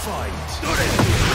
Fight!